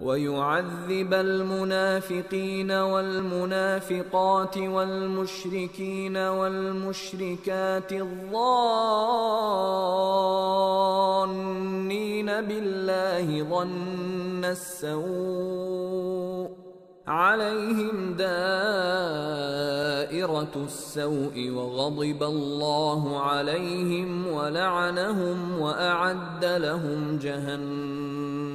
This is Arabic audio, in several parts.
ويعذب المنافقين والمنافقات والمشركين والمشركات الظانين بالله ظن السوء عليهم دائرة السوء وغضب الله عليهم ولعنهم وأعد لهم جهنم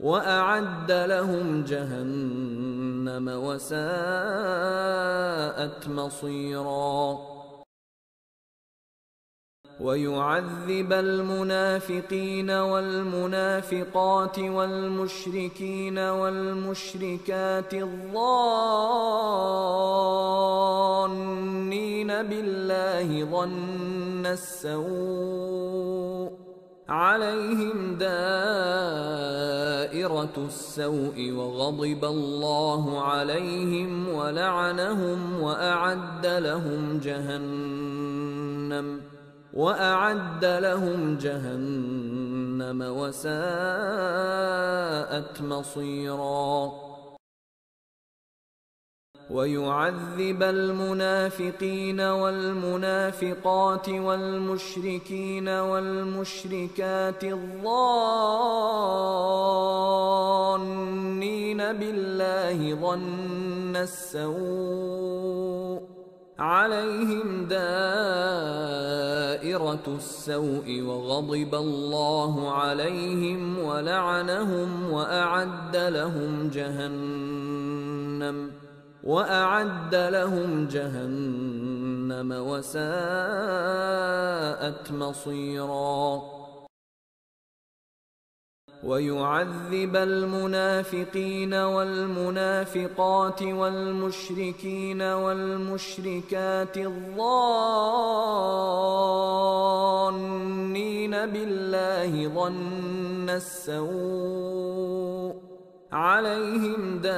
وأعد لهم جهنم وساءت مصيرا. ويعذب المنافقين والمنافقات والمشركين والمشركات الظانين بالله ظن السوء. عليهم دائرة السوء وغضب الله عليهم ولعنهم وأعد لهم جهنم وأعد لهم جهنم وساءت مصيراً ويعذب المنافقين والمنافقات والمشركين والمشركات الظانين بالله ظن السوء عليهم دائرة السوء وغضب الله عليهم ولعنهم وأعد لهم جهنم وأعد لهم جهنم وساءت مصيرا. ويعذب المنافقين والمنافقات والمشركين والمشركات الظانين بالله ظن السوء. عليهم دائرة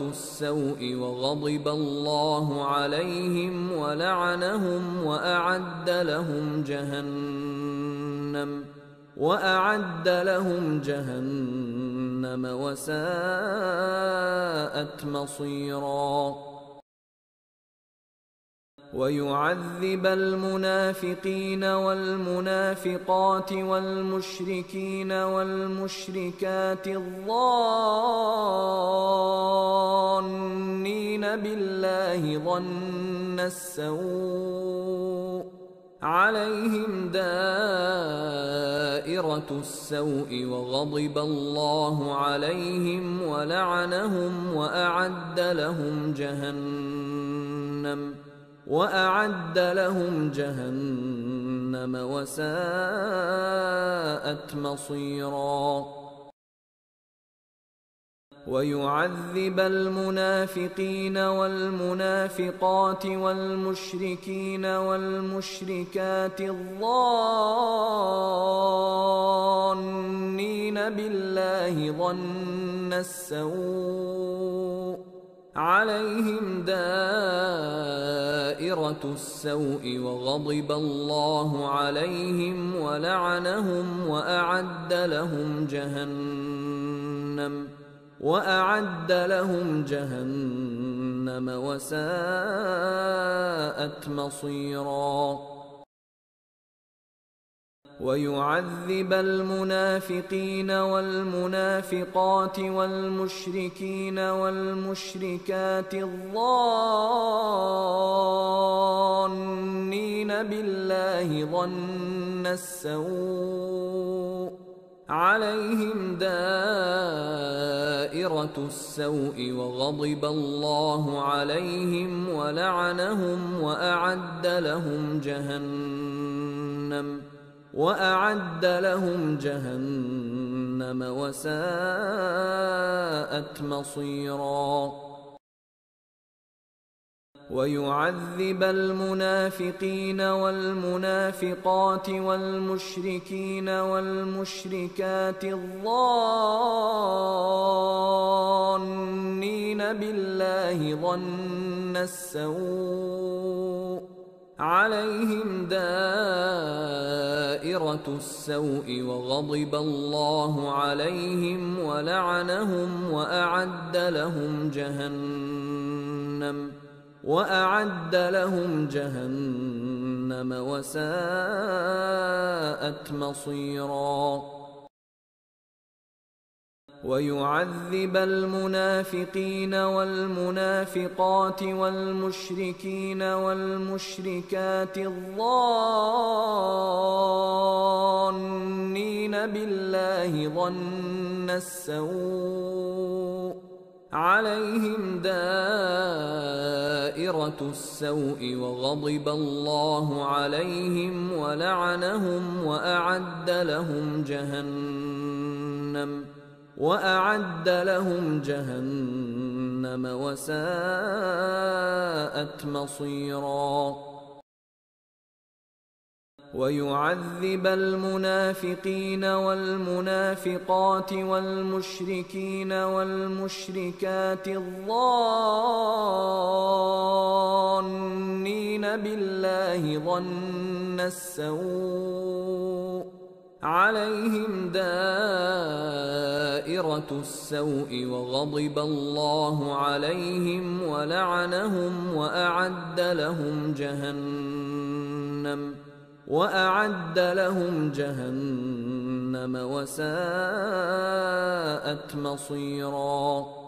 السوء وغضب الله عليهم ولعنهم وأعد لهم جهنم وأعد لهم جهنم وساءت مصيراً ويعذب المنافقين والمنافقات والمشركين والمشركات الظانين بالله ظن السوء عليهم دائرة السوء وغضب الله عليهم ولعنهم وأعد لهم جهنم وأعد لهم جهنم وساءت مصيرا. ويعذب المنافقين والمنافقات والمشركين والمشركات الظانين بالله ظن السوء. عليهم دائرة السوء وغضب الله عليهم ولعنهم وأعد لهم جهنم وأعد لهم جهنم وساءت مصيراً. ويعذب المنافقين والمنافقات والمشركين والمشركات الظانين بالله ظن السوء عليهم دائرة السوء وغضب الله عليهم ولعنهم وأعد لهم جهنم وأعد لهم جهنم وساءت مصيرا. ويعذب المنافقين والمنافقات والمشركين والمشركات الظانين بالله ظن السوء عليهم دائرة السوء وغضب الله عليهم ولعنهم وأعد لهم جهنم وأعد لهم جهنم وساءت مصيراً ويعذب المنافقين والمنافقات والمشركين والمشركات الظانين بالله ظن السوء عليهم دائرة السوء وغضب الله عليهم ولعنهم وأعد لهم جهنم وأعد لهم جهنم وساءت مصيرا. ويعذب المنافقين والمنافقات والمشركين والمشركات الظانين بالله ظن السوء. عليهم دائرة السوء وغضب الله عليهم ولعنهم وأعد لهم جهنم وأعد لهم جهنم وساءت مصيراً